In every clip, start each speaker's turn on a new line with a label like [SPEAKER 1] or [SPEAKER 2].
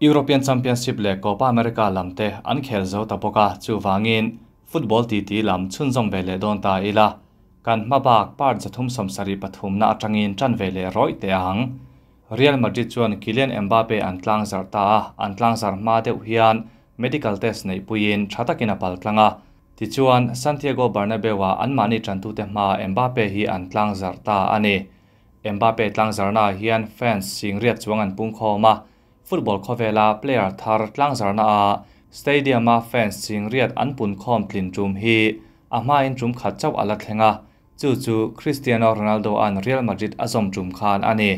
[SPEAKER 1] European Championship le Copa America lamte an khel zo ta poka chu wangin football ti ti lam chhun jong le don ta ila kan mabak par jathum sam sari pathum na atangin chan ve le roi te ang Real Madrid chuan Kylian Mbappe an tlang zar ta an tlang zar ma te hian medical test nei puin thata kina pal tlanga ti chuan Santiago Bernabeu wa an mani tan tu te ma Mbappe hi an tlang zar ta ani Mbappe tlang zar na hian fans sing riat chuang an pung khoma ฟุตบอลคอเวลาเปลียร์ทาร์ลังสารนาสเตเดียมาแฟนสิงเรียดอันปุ่นคอมพลิ่นจุมฮีอามาอินจุมขัดเจ้าอลลัตเฮงะจู่จู่คริสเตียโนโรนัลโดอันเรียลมาดริดอาซอมจุมคานอันนี้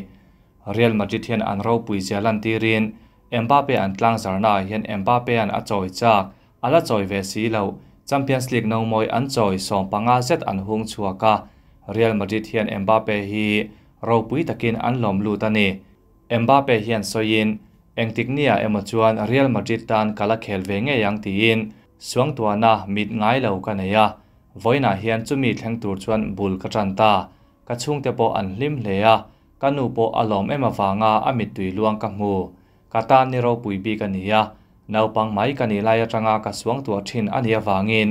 [SPEAKER 1] เรียลมาดริดเฮียนอันเราปุยเจลันตีรินเอ็มบาเปอันลังสารนาเฮียนเอ็มบาเปอันอจอยจากอัลลจอยเวสีเหลาแชมเปียนส์ลีกนองมอยอันจอยสองปังอาเซตอันฮงชัวกาเรียลมาดริดเฮียนเอ็มบาเปฮีเราปุยตะกินอันหลอมลูตันีนเอ็มบาเปเฮียนโซยิน em ema chuan Real Madrid tan kala khel ve nge yang tiin suang tuana mit ngai lo ka neya voina hian chumi thleng tur chuan bul ka chanta ka chung te po an hlim hleya ka nu po alom ema wanga amit tui luang ka mu ka ta ni ro pui bi ka niya naupang mai ka ni lai atanga ka suang tua thin ania wangin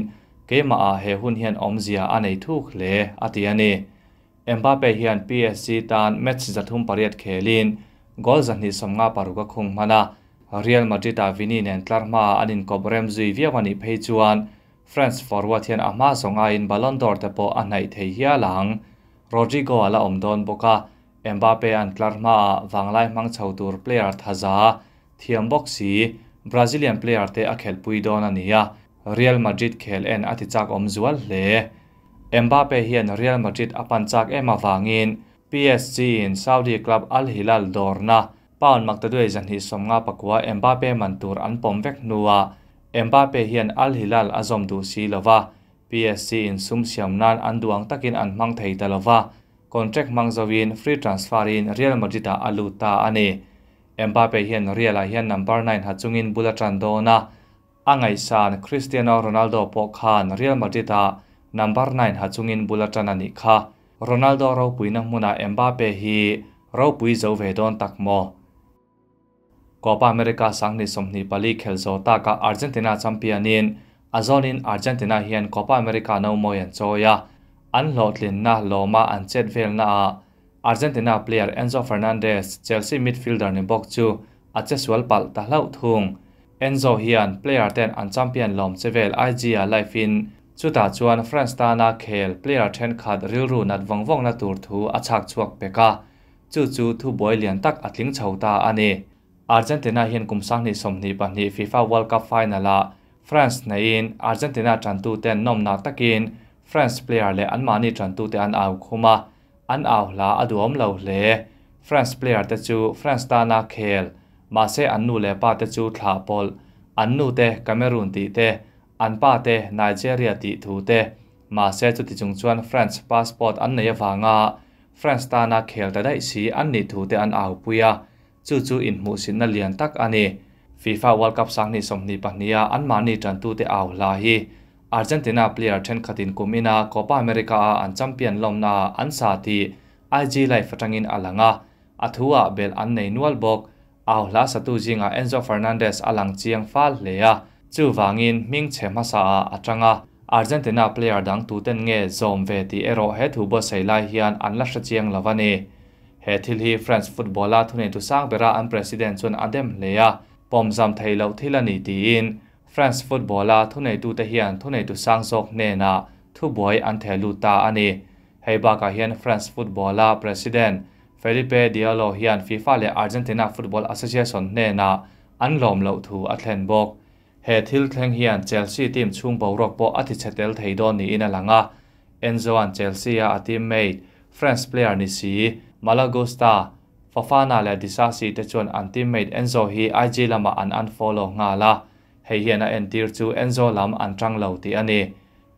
[SPEAKER 1] ke ma a he hun hian omzia anei thu khle atiani Mbappe hian PSG tan match zathum khe khelin กอลจันทร์สมงาปารุกคงมานะเรียลมาดริดาวินีเนนทลาร์มาอันนนิกอบเรมซีเวียวันิเพจวนฟรานซ์ฟอร์วัตียนอามาสงอินบอลอนดอร์เตโปอันไหนเทียหลังโรจิโกอลาอมดอนบุกะเอ็มบาเป้อันทลาร์มาวังไลมังชาวตูร์เพลย์อาร์ทฮาซาทีมบ็อกซีบราซิลเลียนเพลย์อาร์เตอเคลปุยโดนานเฮียเรียลมาดริดเคลเอ็นอธิจักอมจวลเล่เอ็มบาเปเฮียนเรียลมาดริดอปันจักเอมาวังอิน PSG อินซาอุดีคลับอัลฮิลาลดอร์นาป้อนมักตะด้วยจันฮิสมงาปกัวเอ็มบาเป้มันตูรอันปอมเวกนัวเอ็มบาเป้เฮียนอัลฮิลาลอาซอมดูซีลาวา PSG อินซุมเสียมนานอันดวงตะกินอันมังไทยตะลาวาคอนแทคมังซาวินฟรีทรานสฟารินเรียลมาดริดาอัลูตาอันเนเอ็มบาเป้เฮียนเรียลาเฮียนนัมเบอร์9ฮัจุงินบุลจันโดนาอังไอซานคริสเตียโนโรนัลโดปอกฮานเรียลมาดริดานัมเบอร์9ฮัจุงินบุลจันนิคารนัลโดเราปุยนักมุนาเอมบาเปฮีเราปุยจะเวดอนตักโมอกอบาอเมริกาสังนิสมนิปาลีเคลโซตากาอาร์เจนตินาแชมเปียนินอาโซนินอาร์เจนตินาเฮียนกอปาอเมริกาโนมอยันโจยาอันโหลดลินนาโลมาอันเซ็ดเวลนาอาร์เจนตินาเพลเยอร์เอนโซเฟรนันเดสเชลซีมิดฟิลเดอร์นิบอกจูอาเจสวัลปัลตะเล่าทุงเอนโซเฮียนเพลเยอร์เตนอันแชมเปียนลอมเซเวลไอจีอาไลฟินจุดาจวนฟรานซ์ตานาเคลเปลียร์เทนขาดริลรูนัดวังว่องนัดตูรทูอาชักชวกเปกาจู่จู่ทูบอยเลียนตักอัดลิงชาวตาอันนี้อาร์เจนตินาเห็นกุมสังนิสมนีปันนีฟีฟ่าวอลคับไฟนัลลาฟรานซ์ในอินอาร์เจนตินาจันตูเตนนอมนาตะกินฟรานซ์เปลียร์เลอันมานีจันตูเตอันอาวคุมาอันอาวลาอดวมเหล่าเลฟรานซ์เปลียร์เตจูฟรานซ์ตานาเคลมาเซอันนูเลปาเตจูทลาปอลอันนูเตกมเมรุนตีเต an pa te Nigeria ti thu te ma se chu ti chung chuan France passport an nei awanga France ta na khel da dai si an ni thu te an au puya chu chu in mu sin na lian tak ani FIFA World Cup sang ni som ni pahnia an ma ni tan tu te au la hi Argentina player then khatin kumina Copa America an champion lom lomna an sa ti IG lai fatangin alanga athua bel an nei nual bok au la satu jinga Enzo Fernandez alang chiang fal leya จู่วางินมิ่งเชมาสาอัจฉริอาร์เจนตินาเปลี่ยนดังตูเตนเง่ z o o เวทีเอโร่เฮทูบอสไไลฮิอันอันลัชเชียงลาวันีเฮทิลฮีฟรานซ์ฟุตบอลาทุนเนตุสังเบราอันประธานชนอดเดมเลียปอมซัมไทยเาวทิลันีตีอินฟรานซ์ฟุตบอลาทุนเนตุเตฮิอันทุนเนตุสั้างซกเนนาทูบอยอันเทลูตาอันนี้เฮบากาฮิอันฟรานซ์ฟุตบอลาประธานเฟลิเปเดียโลฮิอันฟีฟ่าและอาร์เจนตินาฟุตบอลแอสเซชันเนนาอันล้อมเลวทูอัตเลนบอก he thil thleng hian Chelsea team chung borok po athi chetel theidon ni in langa Enzo an Chelsea a mate France player ni si Malagosta Fafana le disasi te chon an team mate Enzo hi IG lama an unfollow nga la hei hian a en tir chu Enzo lam an tang lo ti ani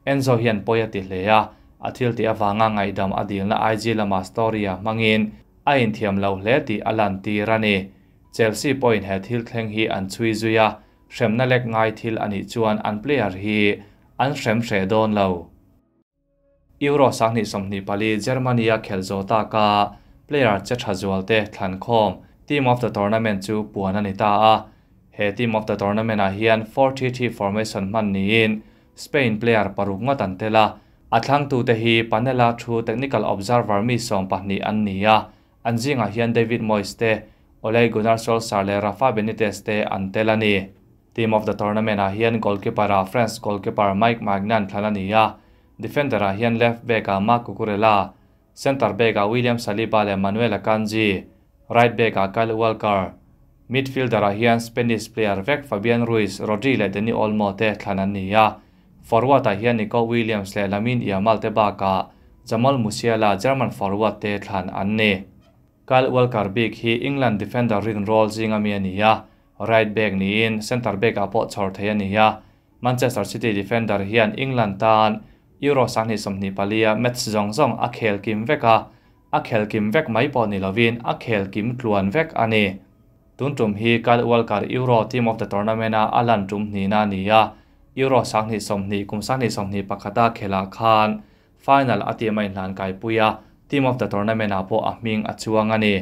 [SPEAKER 1] Enzo hian poya ti hleya athil ti awanga ngai dam adil na IG lama story a mangin a in thiam lo hle ti alan ti rani Chelsea point he thil thleng hi an chui zuya เสมนาเล็กไงทิลอันนี้ชวนอันเปลี่ยนีอันเสมเสดอนเลวยูโรสังนิสมนิปาลีเยอรมนียเคลโซตากาเปลี่ยนจะชัดจวลเตทันคอมทีมออฟเดอะทัวร์นาเมนต์จูปวนันิตาเฮทีมออฟเดอะทัวร์นาเมนต์อาเฮียน40ทีฟอร์เมชันมันนี้อินสเปนเปลี่ยนปรุงงตันเตล่าอัตลังตูเตฮีปันเนลาทูเทคนิคอลออบซาร์วาร์มีสองปันนี้อันนี้อาอันจิงอาเฮียนเดวิดมอยสเตโอเลกุนาร์โซลซาเลราฟาเบนิเตสเตอันเตลานี team of the tournament ah hian goalkeeper ah France goalkeeper Mike Magnan Thalania, defender ah hian left back ah Marc Cucurella center back ah William Saliba le Manuel Akanji right back ah Kyle Walker midfielder ah hian Spanish player Vec Fabian Ruiz Rodri le Dani Olmo te Thalania, forward ah hian Nico Williams le Lamin Yamal te baka Jamal Musiala German forward te thlan anne Kyle Walker big he England defender ring role zinga mi ania ไรต์แบกนี้เซนเตอร์เบกอาโปชอร์เทียนี่ฮะมันเจสตอร์ซิตี้ดีเฟนเดอร์เฮียนอิงแลนด์ตันยูโรซันหิสมนิปาลีเมตซ์จงจงอาเคลกิมเวกอาเคลกิมเวกไม่ปอนิลวินอาเคลกิมกลวนเวกอันนี้ตุนจุมฮีการวอลการยูโรทีมออฟเดอะทัวร์นาเมนต์อาลันจุมนีนานี่ฮะยูโรซันหิสมนีกุมซันหิสมนีปากาตาเคลาคานฟิแนลอาทิตย์ไม่นานไกลปุยฮาทีมออฟเดอะทัวร์นาเมนต์อาโปอามิงอัชฉรงยะนี่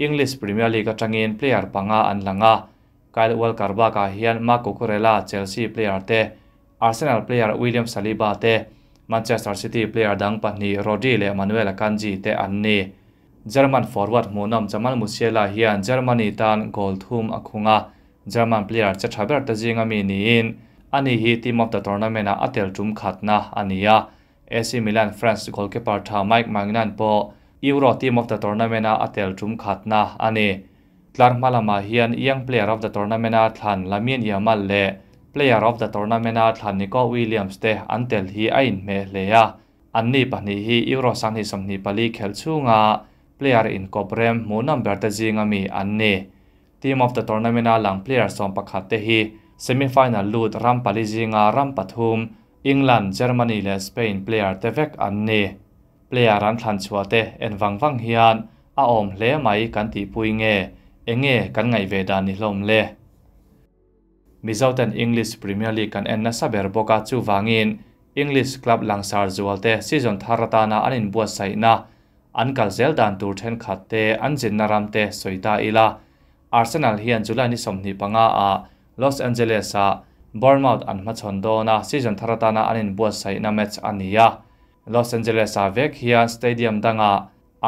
[SPEAKER 1] อังกฤษพรีเมียร์ลีกจังเงินเพลย์อร์ปังอาอันลังอา kail wal karba ka hian ma kukurela chelsea player te arsenal player william saliba te manchester city player dang pahni rodri le manuel kanji te anni german forward monam jamal musiela hian germany tan goal thum akhunga german player che thaber ta jinga mi ni in ani hi team of the tournament a atel tum khatna ania AC Milan France goalkeeper tha Mike Magnan po Euro team of the tournament a atel tum khatna ani ทั้งมาลามาฮิยันยังเปลียร์ออฟเดอะทัวร์นาเมนต์ทันลามีนยามาเล่เพลียร์ออฟเดอะทัวร์นาเมนต์ทันนี่ก็วิลเลียมสเตออันเตลฮีไอน์เมเลียอันนี้ปัจจุบันฮอิโรสันที่สมนีปาลีเคิลซูงาเพลียร์อินโคเบรมมูนัมเบอร์เตจิงามีอันนี้ทีมออฟเดอะทัวร์นาเมนต์หลังเพลียร์สองประคัตเฮีเซมิฟิแนลลูดรัมปาลีจิงารัมปัทฮุมอังกฤษเยอรมนีและสเปนเพลียรเทเวกอันนี้เพลียร์รันทันชัวเตเอ็นวังวังฮิอันอาอมเล่ไมกันตีปุยเง่เองเกันไงเวดานิลมเลมิจาวตันอังกฤษพรีเมียร์ลีกกันเอ็นนัสเบอร์บอกาจูวางินอังกฤษคลับลังซาร์จวัลเตซีซันทาร์ตานาอันอินบัวไซนาอันกัลเซลดันตูเทนขัดเตอันจินนารัมเตสวยตาอีลาอาร์เซนอลเฮียนจุลานิสมนิปังอาาลอสแอนเจลิสอาบอร์มาดอันมาชนโดนาซีซันทาร์ตานาอันอินบัวไซนาแมตช์อันนี้ยาลอสแอนเจลิสอาเวกเฮียนสเตเดียมดังอา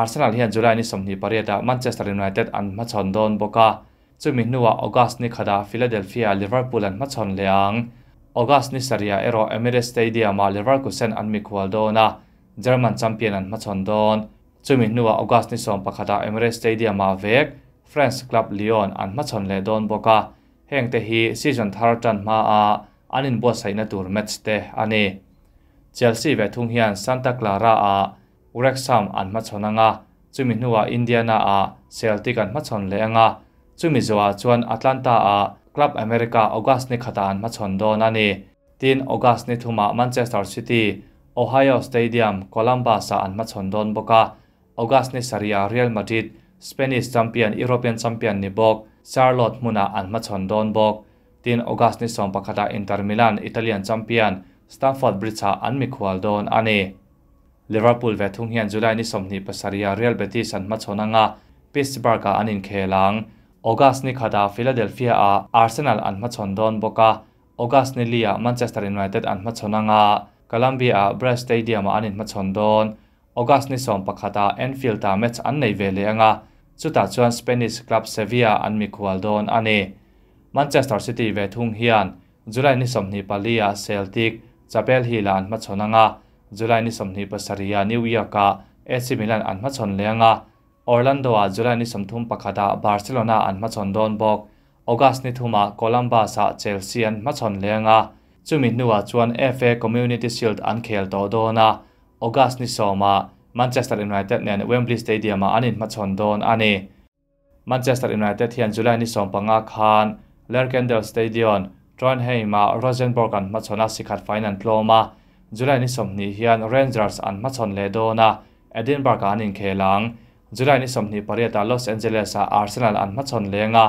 [SPEAKER 1] Arsenal hian July ni somni pariata Manchester United an machon don boka chumi nuwa August ni khada Philadelphia Liverpool an machon leang August ni saria ero Emirates Stadium a Leverkusen an mikwal dona German champion an machon don chumi nuwa August ni som pakhata Emirates Stadium a vek France Club Lyon an machon le don boka hengte hi season tharatan ma a anin bo saina tur match te ani Chelsea ve thung hian Santa Clara a อุรักซามอันมาชนงะจูมิโนะอินเดียนาอาเซลติกันมาชนเลงะจูมิจวาชวนแอตแลนตาอาคลับอเมริกาออกัสเนคตาอันมาชนโดนันีทีนออกัสเนทุมาแมนเชสเตอร์ซิตี้โอไฮโอสเตเดียมโคลัมบัสอันมาชนโดนบกาออกัสเนซาริอาเรียลมาดริดสเปนิชแชมเปียนยุโรเปียนแชมเปียนนิบอกชาร์ลอตมูนาอันมาชนโดนบอกทีนออกัสเนสอมปะกดาอินเตอร์มิลานอิตาเลียนแชมเปียนสตัมฟอร์ดบริชาอันมิควอลโดนอันนี้ Liverpool ve thung hian July ni somni pasaria Real Betis an ma chonanga Pittsburgh an in khelang August ni khada Philadelphia a Arsenal an ma chon don boka August ni lia Manchester United an ma chonanga Columbia a Brass Stadium an in ma chon don August ni som pakhata Anfield ta match an nei ve le anga chuta chuan Spanish club Sevilla an mi khwal don ane Manchester City ve thung hian July ni somni palia Celtic Chapel Hill an ma chonanga July ni somni pasaria New York AC Milan an ma chon lenga Orlando a July ni somthum pakhata Barcelona an ma chon don bok August ni thuma Columbus a Chelsea an ma chon lenga chumi nuwa chuan FA Community Shield an khel to dona August ni soma Manchester United nen Wembley Stadium a anin ma chon don ani Manchester United hian July ni som panga khan Lerkendale Stadium Trondheim a Rosenborg an ma chona sikhat final ploma จุลนิสมนิฮิอนเรนเจอร์สอันมาชนเลดดนาเอดินบาร์กานินเคหลังจุลนิสมนิปารีตาลอสแอนเจลิสอาร์เซนอลอันมาชนเลงา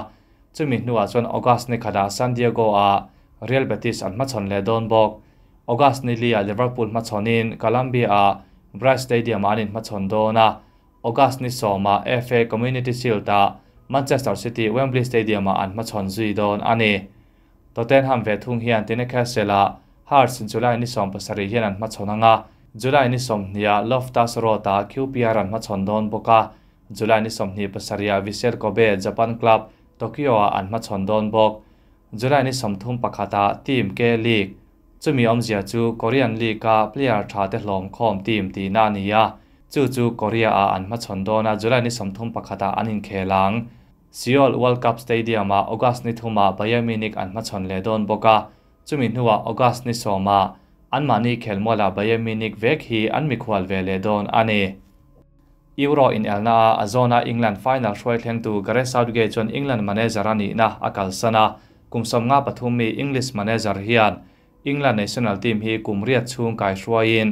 [SPEAKER 1] จงมิหนัวชนออกัสนคดาซานดิเอโกอาเรียลเบติสอันมาชนเลดอนบอกออกัสนลีอาลิเวอร์พูลมาชนินกาลัมเบียบรัสเตเดียมอันมาชนโดนาออกัสนิสโอมาเอฟเอคอมมูนิตี้ซิลตาแมนเชสเตอร์ซิตี้เวมบลีย์สเตเดียมอันมาชนซีดอนอันนี้ตัวเต้นฮัมเวทุ่งเฮียนตินเคสเซลาฮาร์ดสินจุลัยนิสอมภาษาเรียน้นัมาชนังาจุลัยนิสอมเนียลอฟตาสโรตาคิวพิอารันมาชนดอนบกาจุลัยนิสอมเนียภาษาเรียวิเซอร์โกเบะญี่ปุ่นคลับโตเกียวอันมาชนดอนบกจุลัยนิสอมทุ่มปากาตาทีมเกลีกจุมีอมเสียจูเกาหลีลีกาเปลี่ยนชาติหลอมคอมทีมตีนานียจูจูเกาหลีอันมาชนดอนจุลัยนิสอมทุ่มปากาตาอันนินเคลังซีโอลวอลคัพสเตเดียมอุกัสนิทุมาบายามินิกอันมาชนเลดอนบกาจุมินหัวออกัสนิสอมาอันมานีเคลมอลาบายมินิกเวกฮีอันมิควลเวเลดอนอันเอยูโรอินเอลนาอาโซนาอังกฤษไฟนัลช่วยเลี้ยงตูกเรซาดเกจอนอังกฤษมานเนจารานีนะอักลสนากุมสมงาปทุมมีอิงลิสมานเนจารฮิอันอังกฤษเนชั่นแนลทีมฮีกุมเรียดชุงกายช่วยอิน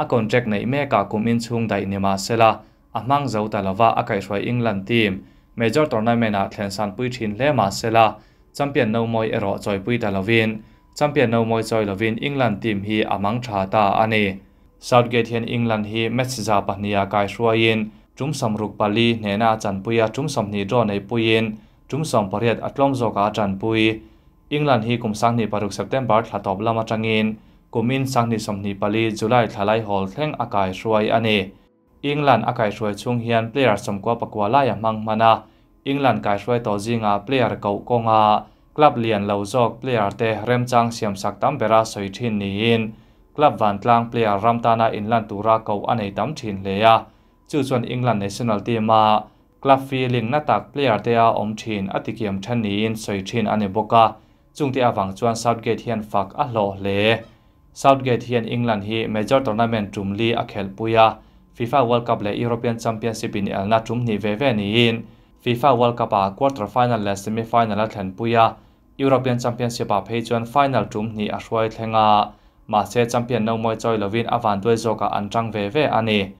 [SPEAKER 1] อากอนเจกในเมกากุมอินชุงไดเนมาเซลาอามังเจ้าตลาวาอากาศช่วยอังกฤษทีมเมเจอร์ตอร์นาเมนาข่งสันปุยชินเลมาเซลาจำเป็นนมอยเอรอจอยปุยตาลาวินจำเปียนเอามวยจอยลวินอังกฤษทีมฮีอามังชาตาอันเอซาวด์เกตเฮนอังกฤษฮีเมสซิจาปนียากายชัวยินจุ่มสำรุกปาลีเนน่าจันปุยจุ่มสำนีโดในปุยินจุ่มสำปริยัดอัตลอมโซกาจันปุยอังกฤษฮีกุมสังนีปารุกเซปเทมบาร์ถลาตอบลามาจังเงินกุมินสังนีสำนีปาลีจุไลถลายฮอลเทงอากายชัวอันเออังกฤษอากายชัวช่วงเฮียนเปลี่ยนสมกว่าปกวาลายมังมานาอังกฤษกายชัวต่อจิงอาเปลี่ยนเก่ากงอากลับเลียนเหล่าจอกเปลี่ยนเตะเริ่มจังเสียมสักตั้มเบราสอยทินนี้อินกลับวันกลางเปลี่ยนรัมตานาอินลันตุราเกาอันในตั้มทินเลียจู่ส่วนอิงลันเนชั่นแนลทีมากลับฟีลิงหน้าตักเปลี่ยนเตะอมทินอติเกียมชันนี้อินสอยทินอันในบกะจุงเตอาวังจวนซาวด์เกตเฮียนฝักอัลโลเล่ซาวด์เกตเฮียนอิงลันฮีเมเจอร์ทัวร์นาเมนต์จุมลีอัเคลปุยาฟีฟ่าเวิลด์คัพและยุโรเปียนแชมเปี้ยนชิพในเอลนาจุมนีเวเวนีอินฟีฟ่าเวิลด์คัพอาควอเตอร์ไฟแนลและเซมิไฟแนลและแทนปุยา European Championship a phei chuan final tum ni a hruai thlenga ma se champion no moi choi lovin avan doi zoka antang ve ve ani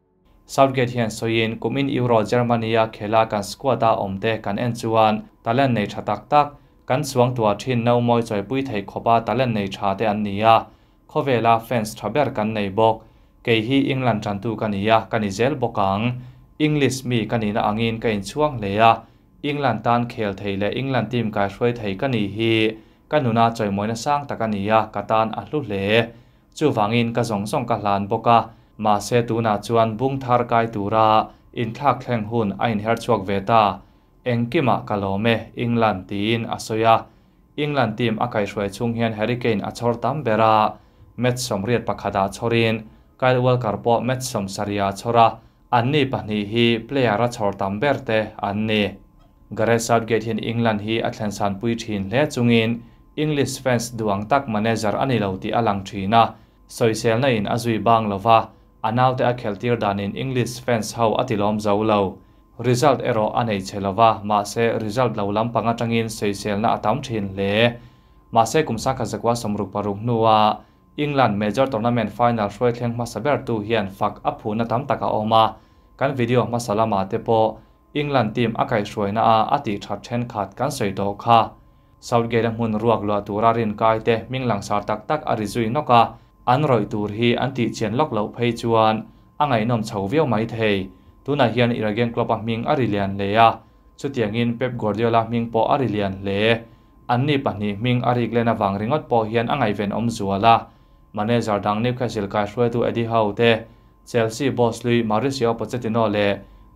[SPEAKER 1] Southgate hian soin kumin Euro Germany a khela kan squad a omte kan en chuan talent nei tha tak tak kan suang tua thin no moi choi pui thei khopa talent nei tha te an nia à. khovela fans thaber kan nei bok kei hi England chantu kania kanizel bokang English mi kanina angin kain chuang leya อิงหลนตานเคลไทยและอิงหลนทีมการช่วยไทยกันนี่ฮีกันหนุนาจอยมวยนสร้างตะกันนี่ยากตานอัลลุเลจู่ฟังอินกระสงส่งกะลานบกะมาเซตูนาจวนบุ้งทาร์กายตูราอินทักแข่งหุ่นอินเฮร์ชวกเวตาเองกิมะกะโลเมอิงหลนทีนอัโยาอิงหลนทีมอากายช่วยชุงเฮียนเฮริเกนอัชอร์ตัมเบราเม็ดสมเรียดปะคดาชอรินกาลวลการ์ปอเม็ดสมสริยาชอระอันนี้ปะนีฮีเปลียร์ชอร์ตัมเบรเตอันนี้กระสับกระส่ายอังกฤษที่อัตแลนตันพูดถึงและจุเงินอังกฤษแฟนส์ดวงตักมาเนจอร์อันนี้เราที่อลังทีน่ะสวยเซลในอินอาจุยบางลาวาอันเอาแต่เคลติร์ดานินอังกฤษแฟนส์เขาอัติลอมเจ้าเราริซัลต์เอรออันนี้เชลาวามาเซริซัลต์เราลำปังจังเงินสวยเซลน่าตามทีนเล่มาเซกุมสังกัดกว่าสมรุปปรุงนัวอังกฤษเมเจอร์ทัวร์นาเมนต์ฟิแนลช่วยแข่งมาสเบิร์ตูเฮียนฟักอัพหูน่าตามตะกะออกมากันวิดีโอมาสลามาเตโปอิงแลนทีมอากาศสวยน่าอติชัดเช่นขาดกันสวยดอกค่ะสาวเกดังมุนรวกลัวตัวรารินกายเตมิงหลังสารตักตักอาริจุยนกะอันรอยตัวฮีอันติเชียนล็อกเหลาเพยจวน
[SPEAKER 2] อังไงนมชาาเวียวไม่เทยตัวนาเฮียนอิระเกงกลับมิงอาริเลียนเลียสชุดเตียงินเป็ปกอร์เดียลามิงปออาริเลียนเลอันนี้ปัญหามิงอาริกเลนวังริงอดปอเฮียนอังไงเวน
[SPEAKER 1] อมจัวละมันเนจาร์ดังนิบแคชิลกายช่วยตัวเอดดีฮาเตเชลซีบอสลุยมาริเซียปัจจุิโนเล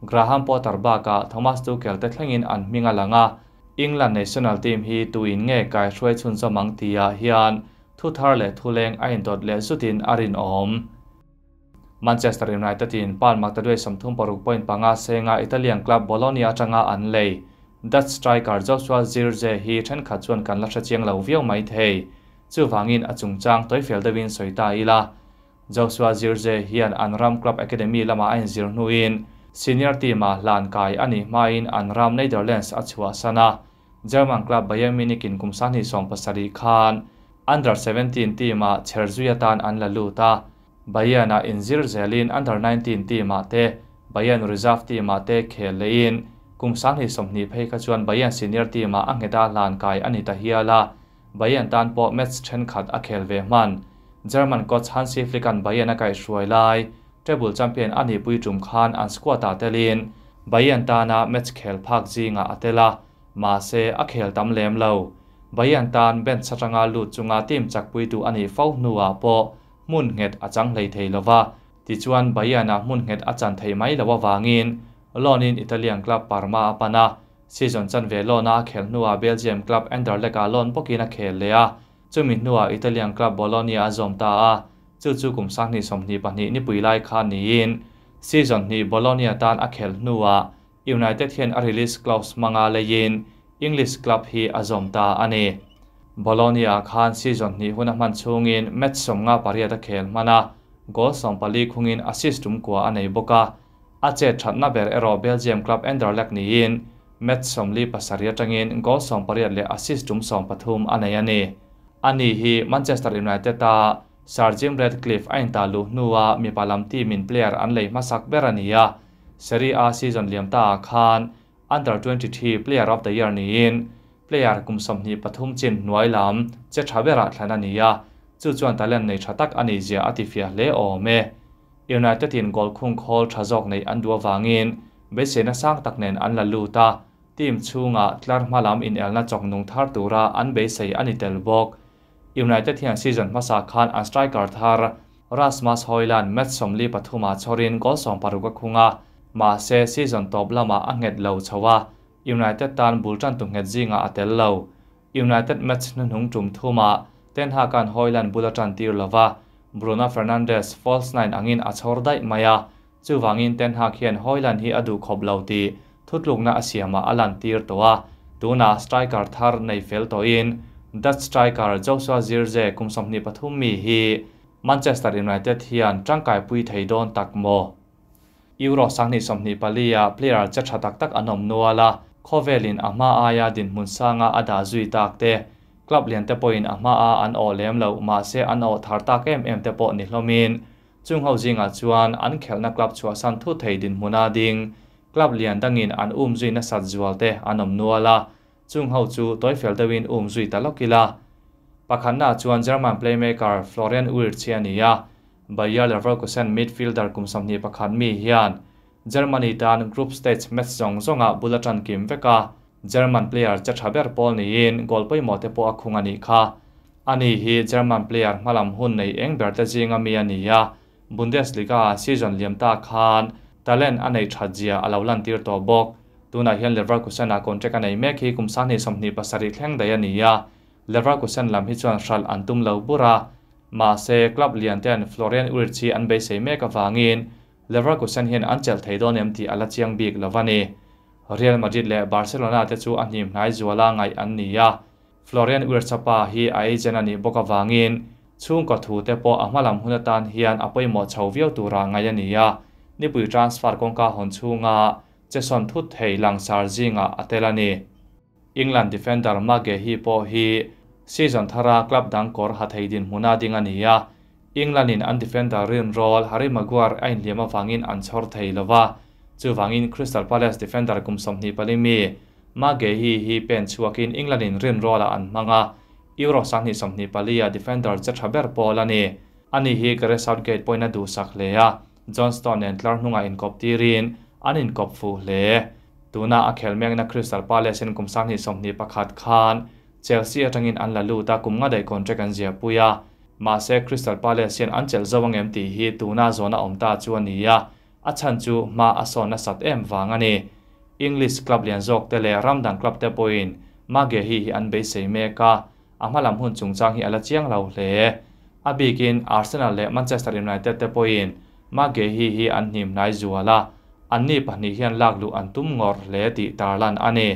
[SPEAKER 1] กราฮัมปอตาร์บากาทอมัสตูเกลเตคลังอินอันมิงาลังาอิงแลนด์เนชั่นแนลทีมฮีตูอินเงกายช่วยชุนสมังทียาฮิอันทุทาร์เลทูเลงไอินดอดเลสุตินอารินอมมันเชสเตอร์ยูไนเต็ดินปานมักตะด้วยสมทุนปารุกพอยน์ปังอาเซงาอิตาเลียนคลับบอโลเนียจังอาอันเล่ดัตสไตรการ์จอสวาซิร์เจฮีเช่นขัดชวนกันลักษณะเชียงลาวิโอไมเทย์ซึ่งฟังอินอจุงจังตัวเฟลด์วินสวยตาอีลาจอสวาซิร์เจฮีอันอันรัมคลับแอคเดมีลามาอินซิร์นูอินสีเนียร์ทีมาลานกายอันนี้มาอินอันรามเนเธอร์แลนด์อัจฉริยะนะเยอรมันคลับเบย์มินิกินกุมสันิสองภาษาดีคานอันดับเ17ทีมาเชอร์จูยตันอันลลูตาเบย์นาอินซิร์เซลินอันดับ19ทีมาเตเบย์นูริซาฟทีมาเตเคเลินกุมสันิสองนีเพย์กัจวนเบย์นสีเนียร์ทีมาอังเฮดาลานกายอันนี้ตาฮิอาลาเบย์นตันปอเมสเชนขัดอาเคลเวมันเยอรมันก็ชันซีฟลิกันเบย์นาไกส่วยไลเทเบิลแชมเปียนอันนี้ปุยจุมคานอันสควอตาเตลินบยันตานาเมตชเคลพักจิงอัตเตลามาเซอเคลตัมเลมเลวบยันตานเบนสรงาลดจุงอาทีมจากปุยตูอันนี้เฝ้าหนัวปอมุ่นเงตดอาจังเลยเทลวาที่ชวนบยันามุ่นเงตดอาจารย์ไทยไละว่าวางินลอนินอิตาเลียนกลับปาร์มาปานาซีซันจันเวลอนาเคลนัวเบลเยียมกลับแอนเดอร์เลกาลอนปกินาเคลเลียจุมินนัวอิตาเลียนกลับบอลอนียอาจอมตาจู่จู่กุมสังนีสมนีปนีนี่ปุยไล่ขานี้นซีซันนี้บอลเนียตันอักเคลนัวยูไนเต็ดเฮียนอาริลิสคลาสมังอาเลยินอังกฤษคลับฮีอาจอมตาอันนี้บอลเนียขานซีซันนี้หุ่นมันชงอินแมตช์สมงาปาริยตะเคลมานะกอลสมปลีคุงอินอาซิสตุมกัวอันนี้บกะอาเจทัดนับเบอร์เอโรเบลเยียมคลับแอนดร์เล็กนี้อินแมตสมลีปัสาริยจังอินกอลสงปาริยเลอาซิสตุมสงปฐุมอันนี้อันนี้อันนี้ฮีมนเชสเตอร์ยูไนเต็ดตา Sergeant Radcliffe ain talu nuwa mi palamti min player an lei masak berania Serie A season liam ta khan under 23 player of the year ni in player kum somni pathum chin nuai lam che thabera thanania chu chuan talen nei thatak ani zia atifia le ome United in goal khung khol thajok nei an duwa wangin be sena sang taknen an la luta team chunga tlar malam in elna chok nung thar tura an be sei ani tel bok อินไนเต็ดที่ยัซีซันมาสักคันอันสไตร์การ์ทาร์รัสมัสฮอยลันเมทสมลีปทุมาชอรินก็ส่งปารุกคุงะมาเซซีซันตบลามาอังเกตเลวชาวะอินไนเต็ดตันบูลจันตุงเฮจิงะอัตเลวอินไนเต็ดเมทนันหงจุมทุมา เต็นฮากันฮอยลันบูลจันตีร์ละวาบรูน่าเฟร์นันเดสฟอลส์ไนน์อังอินอัชฮอร์ได้มายะจูวังอินเต็นฮากิเอียนฮอยลันฮีอดูคขบเลวตีทุดลุงน่าเสียมาอัลันตีร์ตัวดูน่าสไตรการ์ทาร์ในเฟลโตอินดัตสไตรการเจ้าซาซิร์เจกุมสมนิปทุมมีฮีมันเชสเตอร์ยูไนเต็ดเฮียนจังกายปุยไทยโดนตักโมยูโรสังนิสมนิปลียาเพลียร์จะชะตักตักอนมนัวละโคเวลินอามาอายาดินมุนสางาอดาจุยตักเตกลับเลียนเตปอินอามาอาอันโอเลมเลวมาเซอันโอทาร์ตักเอ็มเอ็มเตปอนิลมินจุงเฮาจิงอาจวนอันเขลนักลับชัวสันทุไทยดินมุนาดิงกลับเลียนดังอินอันอุ้มจุยนัสัดจวลเตอนมนัวละจุงเฮาจูตัวเฟลเดวินอุ้มจุยตลกกีฬาปัขันนาจวนเยอรมันเพลย์เมกอร์ฟลอเรนอูร์เชียนียาบายาเลเวอร์กุเซนมิดฟิลด์กุมสัมเนียปัขันมีเฮียนเยอรมนีตานกรุ๊ปสเตจแมตช์จงจงอาบุลตันกิมเวกาเยอรมันเพลเยอร์จะตับเบอร์บอลนี้อินกอลไปหมดเตปอคุงอันนี้ค่ะอันนี้ฮีเยอรมันเพลเยอร์มาลำหุ่นในเอ็งเบอร์เตจิงอามีอันนี้ยาบุนเดสลิกาซีซันเลียมตาคานตาเลนอันไหนชัดเจียอาลาวลันตีร์ตัวบอกตัวนาเฮียนเลเวอร์คุสซนอาคอนเทคันในเมฆทีกุมสันเฮสมนิปัสสริแข่งได้ยันนี้เลเวอร์คุสซนลำฮิจวนชัลอันตุมเลวบุระมาเซคลับเลียนเตนฟลอเรนอุริชีอันเบสเซเมกฟางินเลเวอร์คุสซนเฮียนอันเจลไทโดนเอ็มทีอัลเชียงบีกลาวันีเรียลมาดริดและบาร์เซโลนาเตจูอันยิมไนจูวลาไงอันนี้ฟลอเรนอุริชปาฮีไอเจนันีบกฟางินช่วงกถูเตปออามาลำหุนตันเฮียนอภัยหมดชาวเวียวตัวรางไงอันนี้นี่ปุยทรานสฟาร์กงกาฮอนชวงะจะสอนทุดเฮลังซาร์จิงอ่ะอัตเลนีอิงแลนด์ดิเฟนเดอร์มาเกฮีโอฮีซีซันทาราคลับดังกอร์ฮัตเฮดินมูนาดิงันเฮียอิงแลนด์อินอันดิเฟนเดอร์เริยโรลฮาริมากัวร์ไอเลียมาฟังอินอันชอร์เทลวะาจูฟังอินคริสตัลพาเลสดิเฟนเดอร์กุมสมนีปลิมีมาเกฮีฮีเป็นชัวกินอิงแลนด์อินเรียนรอลอันมังอาอิโรสังนีสมนีปลียดิเฟนเดอร์จะทับเบอร์โปลันีอันนี้ฮีกรเซาท์เกตพอยน์ดูสักเลียจอห์นสตันแอนดคลาร์นุงอินกอบตีรินอันนี้ก็ฟูเล่ตัวน่าอเคลเมียงนักคริสตัลปาเลเซนกุมสังนิสมนีประคัดคานเชลซีจังอินอันลาลูตากุมงาได้คอนเทกันเจียปุยามาเซคริสตัลปาเลเซนอันเชลจวงเอ็มตีฮีตัวน่าโซน่าอมตาจวนียาอัชันจูมาอสอนนัสัตเอ็มวางอันนี้อังกฤษคลับเลียนจอกเตเลรัมดังคลับเตปอินมาเกฮีอันเบสเซเมกาอามาลำหุ่นจุงจางฮีอัลเจียงเราเล่อาบีกินอาร์เซนอลและแมนเชสเตอร์ยูไนเต็ดเตปอินมาเกฮีฮีอันหิมไนจัวลาอันนี้ปัจจุบัลักลุอันตุ้มงอร์เลยที่ตาลันอันนี้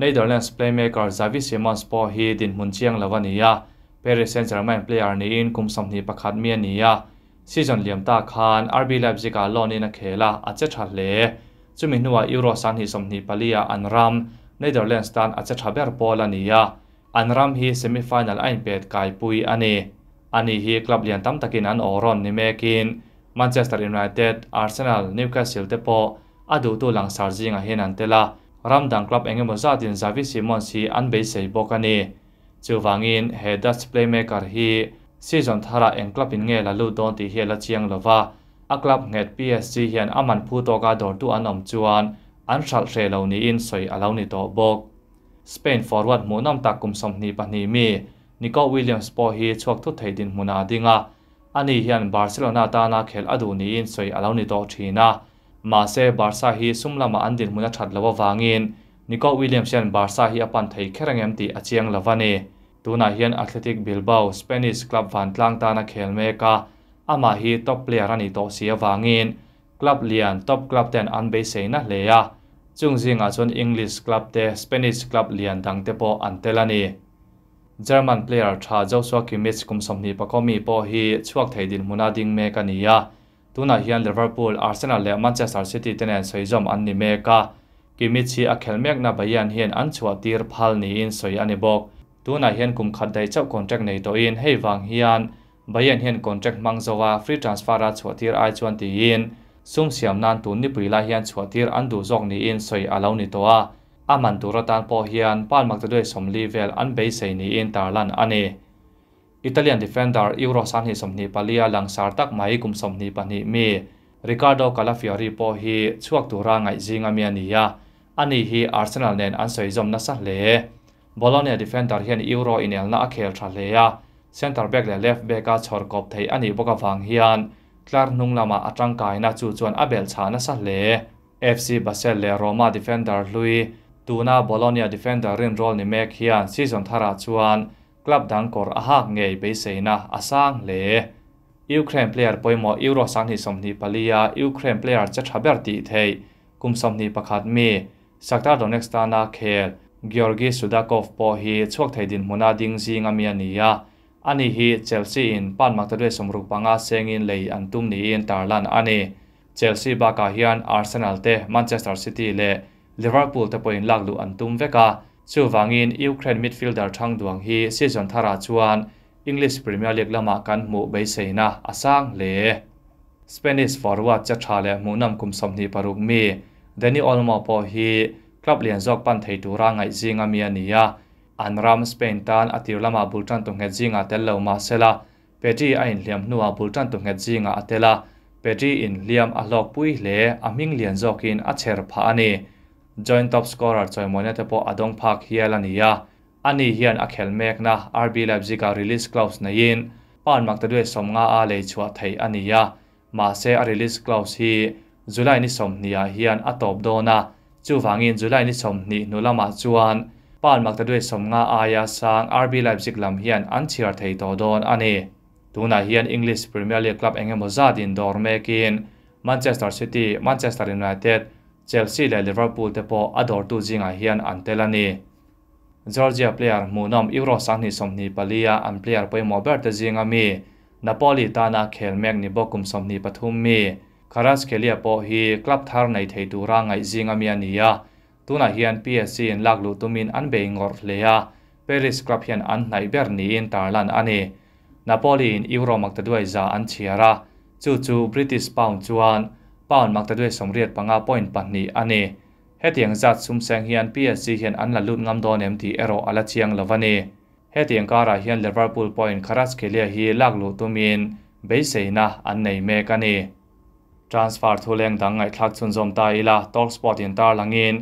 [SPEAKER 1] ในเดอร์แลนด์สเปย์เมกอร์จาวิเซมันส์พอฮีดินมุนเชียงลาวานิยาเปอร์เซนเซอร์แมนเพลย์อันนี้อินคุมสัมผัสปัะคัดเมียนิยาซีจอนเลียมตาคานอาร์บีเลฟจิกาลอนินาเคลาอาเจชัลเล่จุมินัวยูโรซันฮีสัมผัสปาลียาอันรัมในเดอร์แลนด์สตันอาเจชาเบอร์พอลานิยาอันรัมฮีเซมิฟิแนลอันเปิดกายปุยอันนี้อันนี้ฮีคลับเลียนตั้มตะกินอันออรรอนนิเมกิน Manchester United Arsenal Newcastle te po adu tu lang sarjing a hen an tela Ramdang club engemaw zatin Xavi Simons hi an bei sei bawk ani chuwangin he Dutch playmaker hi season thara eng club in nge la lu don ti hi la chiang lova a club nget PSG hian aman phu to ka dor tu an om chuan an hral hre lo ni in soi alo ni to bawk Spain forward mu nam tak kum som ni pa ni mi Nico Williams po hi chuak thu theidin hmuna dinga อันนี้ยันบาร์เซโลนาตานาเคลอดูนีอินสวยอลาวนิโตทีนามาเซบาร์ซาฮีซุ่มละมาอันดินมุนัชัดลาววางินนิโกวิลเลียมเชนบาร์ซาฮีอปันไทยแข่งเอ็มตีอาเชียงลาวันีตัวนายยนแอตเลติกบิลเบาสเปนิสคลับฟันตลางตานาเคลเมกาอามาฮีท็อปเลียร์นิโตเสียวางินคลับเลียนท็อปคลับแดนอันเบเซน่าเลียจงซิงอาชนอังกฤษคลับเตสเปนิสคลับเลียนดังเตปอันเตลานี German player tha jo swa ki match kum somni pa ko mi po hi chuak thei din huna ding me ka ni ya tuna Liverpool Arsenal le Manchester City tenen soizom an ni me ka ki mi chi a khel mek na bayan hian an chua tir phal ni in soi ani bok tuna hian kum khat dai chau contract này to in hei wang hian bayan hian contract mang zowa free transfer a chua tir ai chuan ti in sum siam nan tu ni la hian chua tir an du zok ni in soi alo ni to a อามันตุรตันพอเฮียนปานมักจะด้วยสมลีเวลอันเบสเซนีอินตาลันอันเออิตาเลียนดีเฟนเดอร์อิวโรสันฮิสมนีปาเลียหลังสารตักไม้กุมสมนีปานิมีริคาร์โดคาลาฟิอารีพอฮีช่วงตุรางไอจิงอเมียนียาอันนี้ฮีอาร์เซนอลเนนอันสวยจอมนัสเล่บอลเนียดีเฟนเดอร์เฮียนอิวโรอินเอลนาเคิลทราเลียเซนเตอร์แบ็กและเลฟเบกาชอร์กอบไทยอันนี้บอกฟังเฮียนคลาร์นุงลามาอัตรังกายนาจูจวนอาเบลชานัสเล่เอฟซีบาเซลเล่โรมาดีเฟนเดอร์ลุยตูนาบอลเนียดิเฟนเดอร์เรนรอลนิเมกเฮียนซีซันทาราชวนกลับดังกอร์อาฮักเงยไปเซนะอาสรางเลยูเครนเพลยร์ปอยมอยูโรสังหิสมนีปาลียายูเครนเพลียร์จะทับเบอร์ตีเทยกุมสมนีประคาดมีสักตาดอนเน็กสตานาเคลกิอร์กิสุดากอฟปอฮีช่งไทยดินมูนาดิงซิงอามียนียาอันนี้ฮีเชลซีอินปันมาตตวด้วยสมรุปังอาเซงินเลยอันตุมนี้อินตาร์ลันอันนี้เชลซีบากาฮฮอยนอาร์เซนอลเตแมนเชสเตอร์ซิตี้เล่ l i ว e ร์ o o ลจะเป็นหลักดูอันตุ้มเวก้าชูวังอินยูเครนมิดฟิลด์ดอร์ทังดวงฮีซีซอนทาราชวนอังกฤษพรีเมียร์ลีกละมากันมู่เบย์เซน่าอสังเล่สเปนิสฟอร์วัตจะชาเล่มู่นำกลุมสมนีปารุมีเดนิออลมอปอฮีคลับเลียนจอกปันเทต์ดูร่างไอจิงอเมียนียอันรัมสเปนตันอติรลมาบุลจันตุงเฮจิงอาเตลโลมาเซลาเปตีไอเลียมนัวบุลจันตุงเฮจิงอาเตลาเปจีอินเลียมอัลล็อกปุยเล่อามิงเลียนจอกินอัชเชอร์พานี joint top scorer choi moina te po adong phak hialania ani hian a khel mekna RB Leipzig a release clause na yin pan mak ta dui somnga a le chua thei ania ma se a release clause hi July ni somnia hian a top dona chu wangin July ni somni nulama chuan pan mak ta dui somnga aya sang RB Leipzig lam hian an chiar thei to don ani tuna hian English Premier League club engemaw zadin dor mekin Manchester City Manchester United เชลซีและลิเวอร์พูลเตปออดอร์ตูจิงอาเฮียนอันเตลานีจอ Georgia p l a y ร์มูนอมอิโรสังนิสมนีปาลียาอันเ p l a y ร์ไปมอเบอร์ตจิงอามีนโปลีตานาเคลแมกนิบกุมสมนีปทุมมีคาราสเคลียปอฮีคลับทาร์ในเทดูร่างไอจิงอามีอันเนียตุนาเฮียน p s นลักลูตุมินอันเบิงอร์เลียเปริสคลับเฮียนอันไนเบอร์นีอินตาลันอันเนนโปลีนอิโรมักตะด้วยจาอันเชียระจู่ๆบริติสปาวน์จวน้านมักจะด้วยสมเรียดปังอาพอยนปันนีอันนี้เฮตียงจัดซุ่มแสงเฮียนเปียอสีเฮียนอันละลุ่นงามดอนเอ็มทีเอโรอาลาเชียงลาวันนีเฮตียงการาเฮียนเลเวอร์พูลพอยน์คาราสเคลียฮีลากลูตูมินเบย์เซน่าอันในเมกันนี้ทรานสฟอร์ทูเลงดังไอทักซุนซอมตาอีลาทอลกสปอร์ตยันตาลังอิน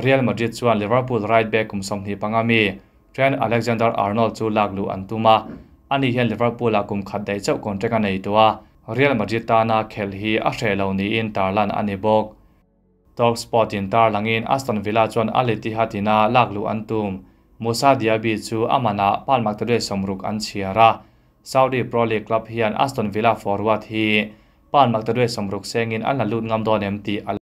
[SPEAKER 1] เรียลมาดริดชวนเลเวอร์พูลไรท์แบ็กคุมสมทีปังอามีเทรนอเล็กซานเดอร์อาร์โนลด์ชูลากลูอันตุมาอันนี้เฮียนเลเวอร์พูลลากุมขัดใจเจ้าคนเจ้ากันในตัวเรียลมาดริดตานาเคลฮีอัชเชลอนีอินตาลันอันนิบอกดอกสปอร์ตินตาลังอินอัสตันวิลล่าจอนอเลติฮัตินาลากลูอันตุมมูซาดิอาบิชูอามานาปาลมักเตเรสมรุกอันเชียร่าซาอุดีโปรลีกลับเฮียนอัสตันวิลล่าฟอร์วัดฮีปาลมักเตเรสมรุกเซงินอันลลุดงามดอนเอ็มตีอัล